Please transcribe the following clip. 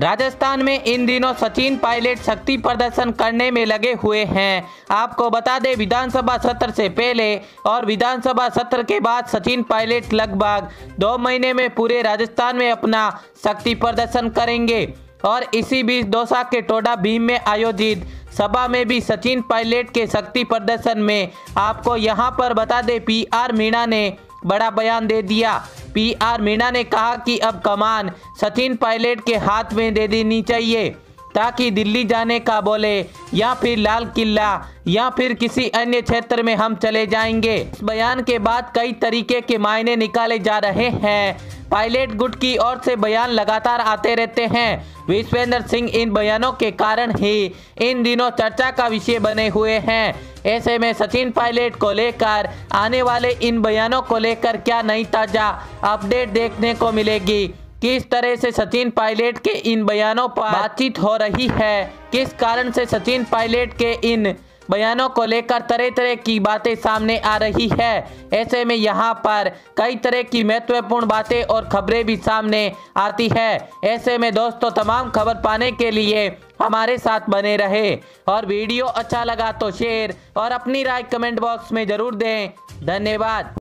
राजस्थान में इन दिनों सचिन पायलट शक्ति प्रदर्शन करने में लगे हुए हैं। आपको बता दें, विधानसभा सत्र से पहले और विधानसभा सत्र के बाद सचिन पायलट लगभग दो महीने में पूरे राजस्थान में अपना शक्ति प्रदर्शन करेंगे। और इसी बीच दौसा के टोडा भीम में आयोजित सभा में भी सचिन पायलट के शक्ति प्रदर्शन में आपको यहाँ पर बता दें, पी आर मीणा ने बड़ा बयान दे दिया। पी आर मीणा ने कहा कि अब कमान सचिन पायलट के हाथ में दे देनी चाहिए। ताकि दिल्ली जाने का बोले, या फिर लाल किला, या फिर किसी अन्य क्षेत्र में हम चले जाएँगे। बयान के बाद कई तरीके के मायने निकाले जा रहे हैं। पायलट गुट की ओर से बयान लगातार आते रहते हैं। विश्वेंद्र सिंह इन बयानों के कारण ही इन दिनों चर्चा का विषय बने हुए हैं। ऐसे में सचिन पायलट को लेकर, आने वाले इन बयानों को लेकर क्या नई ताज़ा अपडेट देखने को मिलेगी? किस तरह से सचिन पायलट के इन बयानों पर बातचीत हो रही है? किस कारण से सचिन पायलट के इन बयानों को लेकर तरह तरह की बातें सामने आ रही है? ऐसे में यहाँ पर कई तरह की महत्वपूर्ण बातें और खबरें भी सामने आती है। ऐसे में दोस्तों, तमाम खबर पाने के लिए हमारे साथ बने रहे। और वीडियो अच्छा लगा तो शेयर और अपनी राय कमेंट बॉक्स में ज़रूर दें। धन्यवाद।